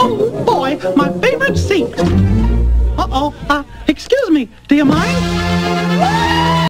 Oh, boy, my favorite seat. Uh-oh. Uh, excuse me, do you mind?